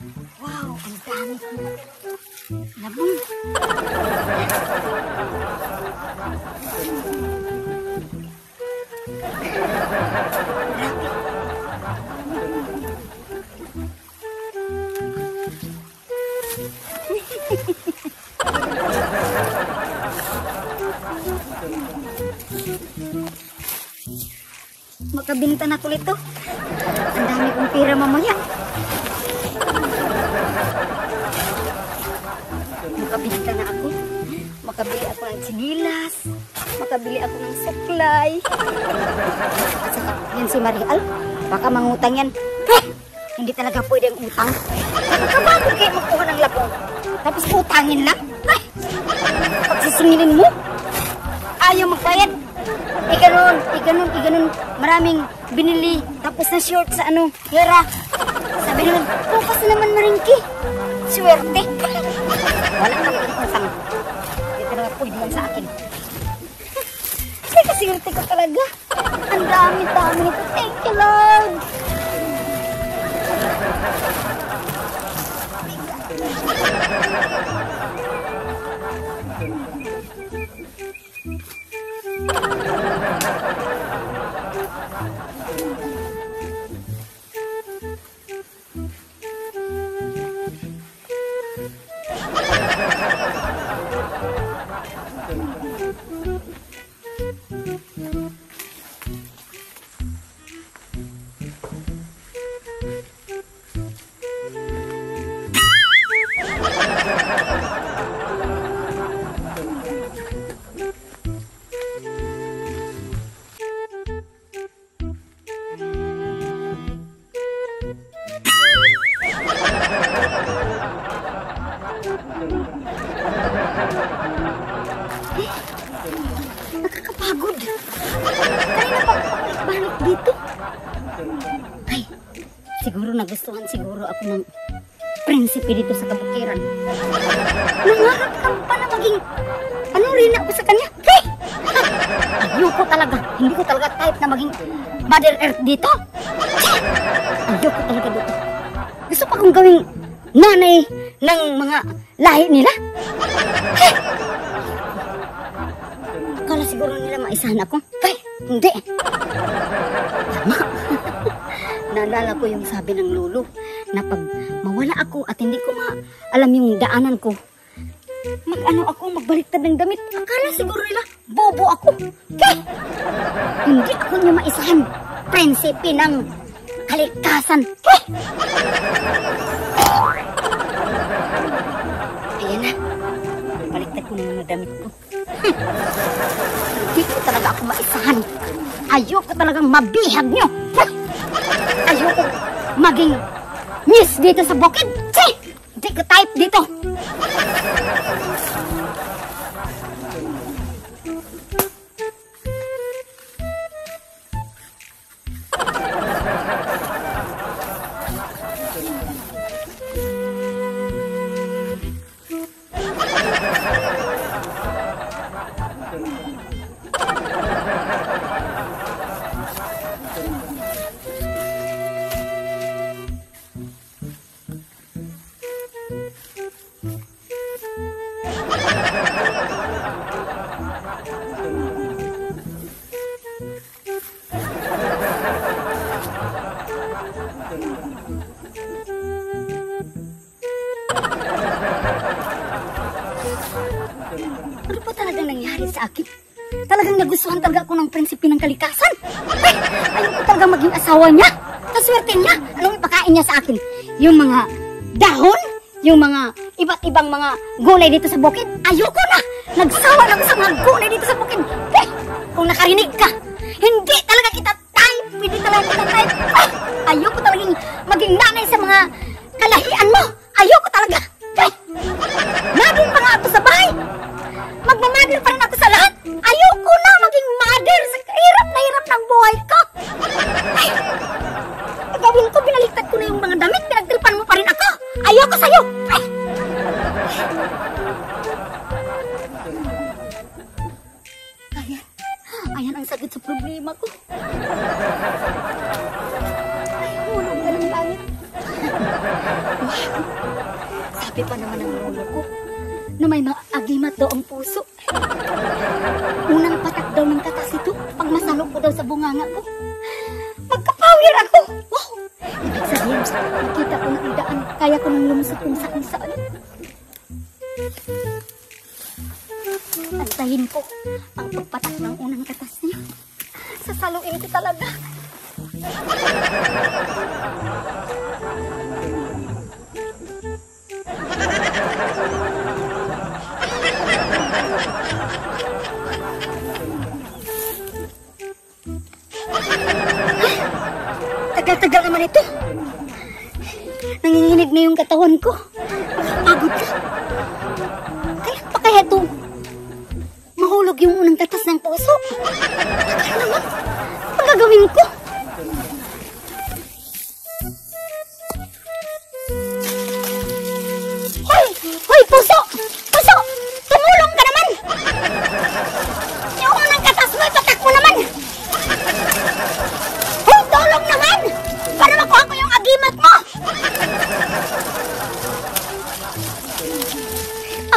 Wow, ang dami ko. Labong. Makabinta na tulit to. Ang dami kong pera mamaya. Sinilas. Makabili ako ng supply. At saka, yan si Marial. Baka mangutang yan. Hindi talaga pwede ang utang. Nakakabago kayo magkuha ng lapong. Tapos utangin lang. Heh! Pagsisingilin mo. Ayaw magbayad. Iganon, iganon, iganon. Maraming binili. Tapos na short sa ano, hera. Sabi naman, bukas na naman maringki. Swerte. Sa akin. Kasi kaswerte ko talaga. Ang dami-dami nito. Thank you, Lord. Siguro nagustuhan siguro ako ng prinsipe dito sa kabukiran. Nangarap ka pa na maging ano rin ako sa kanya. Hey! Ayoko talaga. Hindi ko talaga type na maging Mother Earth dito. Ayoko talaga dito. Gusto pa kong gawing nanay ng mga lahi nila. Hey! Akala siguro nila maisahan ako. Ay, hindi. Tama. Naalala ko yung sabi ng lolo na pag mawala ako at hindi ko ma alam yung daanan ko, mag ano ako, magbaliktad ng damit. Akala siguro nila, bobo ako. Kaya, hindi ako niya maisahan. Prinsipe ng kalikasan. Kaya, ayan na. Baliktad ko yung damit ko. Hindi ko talaga ako maisahan. Ayoko talagang mabihag nyo. Maging miss dito sa bukid. Che! Hindi ko type dito. Ano pa talagang nangyari sa akin? Talagang nagustuhan talaga ako ng prinsipe ng kalikasan. Ay, ayaw ko talaga maging asawa niya. Kaswerte niya. Anong ipakain niya sa akin? Yung mga dahon? Yung mga iba't ibang mga gulay dito sa bukid? Ayoko na! Nagsawa na ako sa mga gulay dito sa bukid. Eh, kung nakarinig ka, hindi talaga kita type. Hindi talaga kita type. Ay, ayoko talagang maging nanay sa mga kalahian mo. Problema ko. Hulog na ng langit. Sabi pa naman ng lolo ko na may mga agimat daw ang puso. Unang patak daw ng katas ito pag masalo ko daw sa bunganga ko. Magkapawir ako! Wow! Ibig sabihin, nakita ko na ang daan, kaya ko nang lumusot kung saan saan. Antahin ko ang pagpatak ng unang katas niya. Sasaluin ko talaga. Tagal-tagal naman ito. Nanginginig na yung katawan ko. Pagod ka. Kaya pa kaya ito? Mahulog yung unang tatas ng puso. Ang gagawin ko? Hoy! Hoy, puso! Puso! Tumulong ka naman! Yung unang katas mo, ipatak mo naman! Hoy, tulong naman! Para makuha ko yung agimat mo!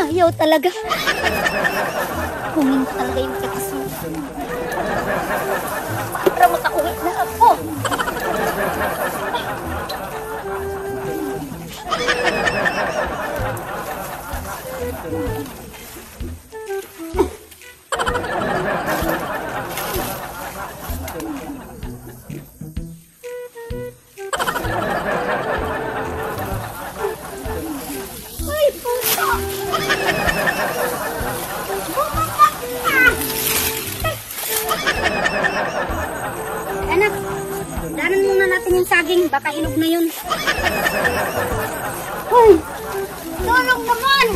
Ayaw talaga. Kunin ko talaga yung katas mo. Para makauwi na ako. Yung saging. Baka hinog na yun. Hoy! Tulong naman!